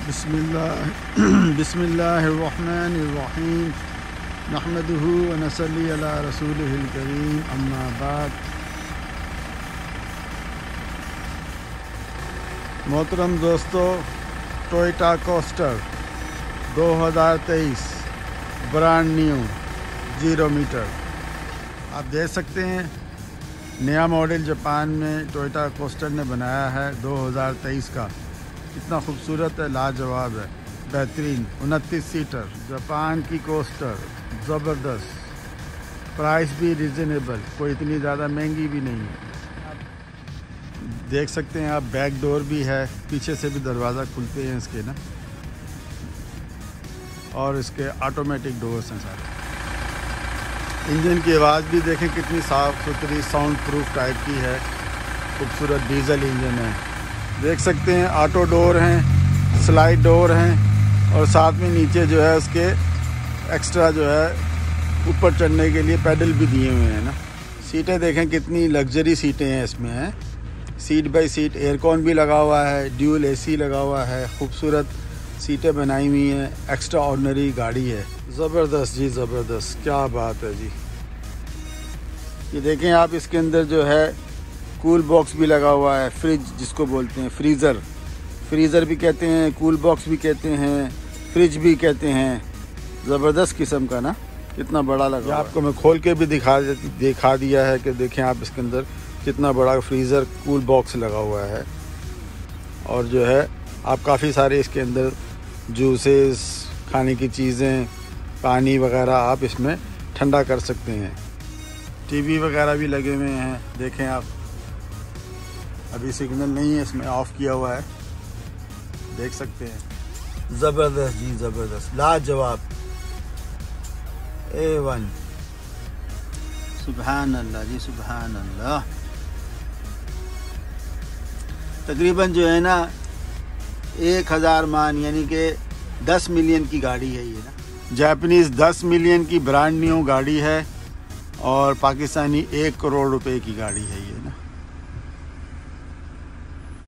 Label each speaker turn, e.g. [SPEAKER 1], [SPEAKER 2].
[SPEAKER 1] बिसमीम नहमदहू नसली अला रसूल करीम अम्माबाद मोहतरम दोस्तों, Toyota Coaster 2023 brand new, zero metre. आप देख सकते हैं, नया मॉडल जापान में टोयोटा कोस्टर ने बनाया है 2023 का। कितना खूबसूरत है, लाजवाब है। बेहतरीन। उनतीस सीटर जापान की कोस्टर ज़बरदस्त। प्राइस भी रिजनेबल कोई इतनी ज़्यादा महँगी भी नहीं है। देख सकते हैं आप बैक डोर भी है, पीछे से भी दरवाज़ा खुलते हैं इसके ना। और इसके ऑटोमेटिक डोर्स हैं सारे। इंजन की आवाज़ भी देखें, कितनी साफ़ सुथरी साउंड प्रूफ टाइप की है। खूबसूरत डीजल इंजन है। देख सकते हैं ऑटो डोर हैं स्लाइड डोर हैं, और साथ में नीचे जो है उसके एक्स्ट्रा जो है ऊपर चढ़ने के लिए पैडल भी दिए हुए हैं ना। सीटें देखें कितनी लग्जरी सीटें हैं इसमें हैं। सीट बाय सीट एयरकॉन भी लगा हुआ है ड्यूल एसी लगा हुआ है, खूबसूरत सीटें बनाई हुई हैं एक्स्ट्रा ऑर्डनरी गाड़ी है। ज़बरदस्त जी, ज़बरदस्त, क्या बात है जी। ये देखें आप इसके अंदर जो है कूल बॉक्स भी लगा हुआ है फ्रिज जिसको बोलते हैं फ्रीज़र। फ्रीज़र भी कहते हैं कूल बॉक्स भी कहते हैं फ्रिज भी कहते हैं। ज़बरदस्त किस्म का ना कितना बड़ा लगा आपको मैं खोल के भी दिखा दिखा दिया है कि देखें आप इसके अंदर कितना बड़ा फ्रीज़र कूल बॉक्स लगा हुआ है। और जो है आप काफ़ी सारे इसके अंदर जूसेस खाने की चीज़ें पानी वगैरह आप इसमें ठंडा कर सकते हैं। टीवी वगैरह भी लगे हुए हैं देखें आप। अभी सिग्नल नहीं है इसमें ऑफ़ किया हुआ है। देख सकते हैं। ज़बरदस्त जी ज़बरदस्त। लाजवाब। ए वन सुबहान अल्लाह जी सुबहान अल्लाह तकरीबन जो है ना एक हज़ार मान यानी कि दस मिलियन की गाड़ी है ये ना। जापानीज़ दस मिलियन की ब्रांड न्यू गाड़ी है और पाकिस्तानी एक करोड़ रुपए की गाड़ी है ये।